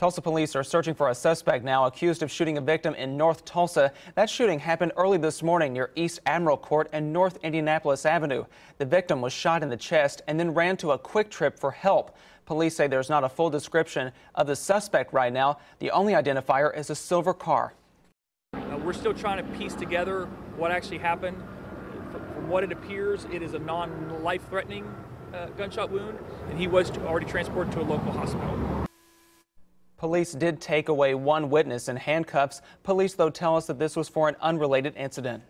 Tulsa police are searching for a suspect now accused of shooting a victim in North Tulsa. That shooting happened early this morning near East Admiral Court and North Indianapolis Avenue. The victim was shot in the chest and then ran to a QuikTrip for help. Police say there's not a full description of the suspect right now. The only identifier is a silver car. Uh, we're still trying to piece together what actually happened. From what it appears, it is a non-life threatening uh, gunshot wound, and he was already transported to a local hospital. Police did take away one witness in handcuffs. Police, though, tell us that this was for an unrelated incident.